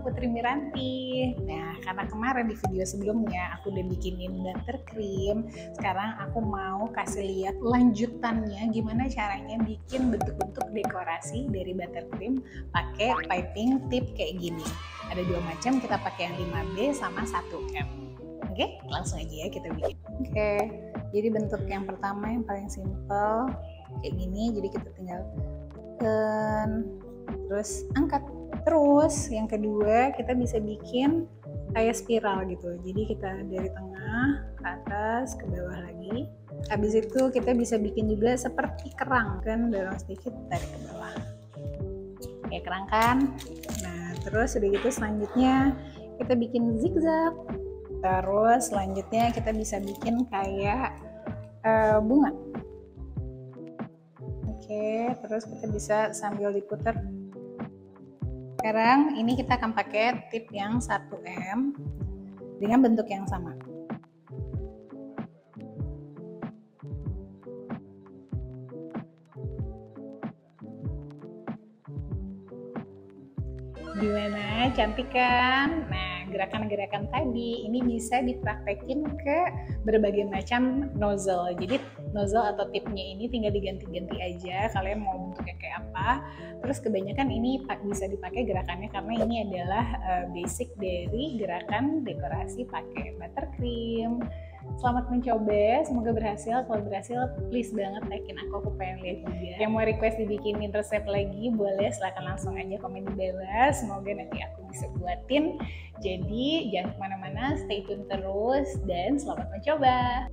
Putri Miranti. Nah, karena kemarin di video sebelumnya aku udah bikinin buttercream, sekarang aku mau kasih lihat lanjutannya gimana caranya bikin bentuk-bentuk dekorasi dari buttercream pakai piping tip kayak gini. Ada dua macam, kita pakai yang 5B sama 1M. Oke, langsung aja ya kita bikin. Oke, jadi bentuk yang pertama yang paling simple kayak gini, jadi kita tinggal terus angkat. Terus yang kedua kita bisa bikin kayak spiral gitu. Jadi kita dari tengah ke atas ke bawah lagi. Habis itu kita bisa bikin juga seperti kerang. Kan dorong sedikit tarik ke bawah. Kayak kerang kan? Nah terus udah gitu selanjutnya kita bikin zigzag. Terus selanjutnya kita bisa bikin kayak uh, bunga oke terus kita bisa sambil diputar sekarang ini kita akan pakai tip yang 1M dengan bentuk yang sama. Gimana? Cantik kan? Nah, gerakan-gerakan tadi ini bisa dipraktekin ke berbagai macam nozzle. Jadi nozzle atau tipnya ini tinggal diganti-ganti aja kalian mau bentuknya kayak apa. Terus kebanyakan ini bisa dipakai gerakannya karena ini adalah uh, basic dari gerakan dekorasi pakai buttercream Selamat mencoba, semoga berhasil. Kalau berhasil, please banget naikin aku, aku pengen lihat juga. Yang mau request dibikinin resep lagi, boleh silahkan langsung aja komen di bawah. Semoga nanti aku bisa buatin. Jadi jangan ke mana-mana, stay tune terus dan selamat mencoba.